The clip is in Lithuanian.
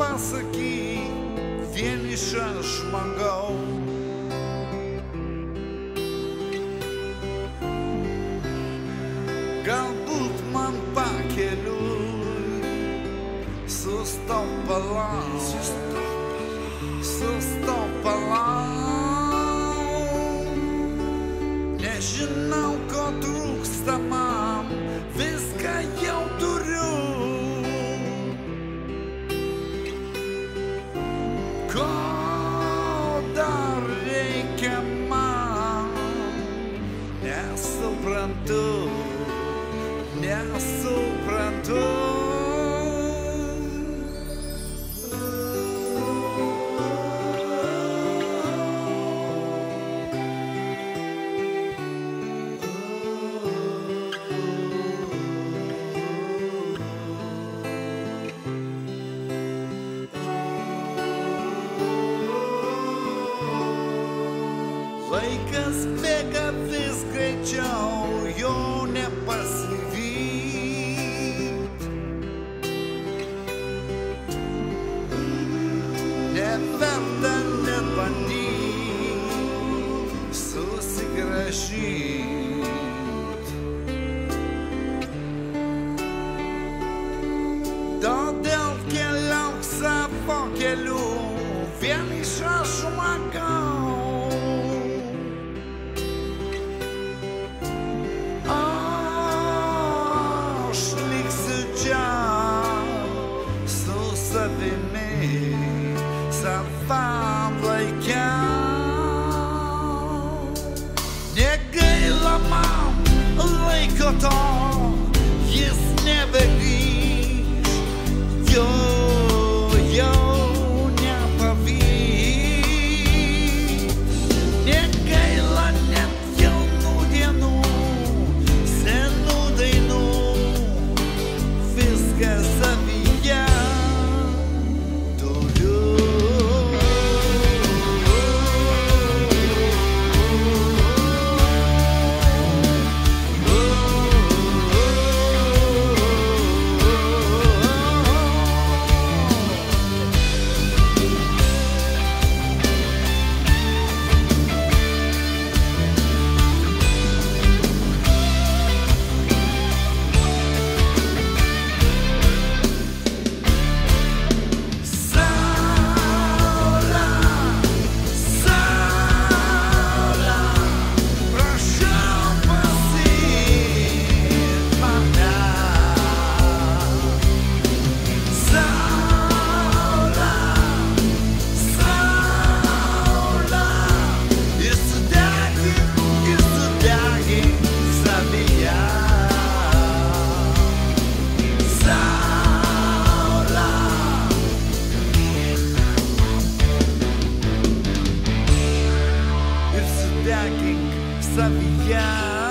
Kur eini man pasaky, vienišą žmogau. Galbūt man pakeliui sustok palauk, sustok palauk. Nežinau, ko trūksta man, nesuprantu, nesuprantu. Laikas bėga vis greičiau, É Aberta na panim só se Dans del quelle langue sa voix qu'elle ouvre Viens les chercher ma entend ducking, savia.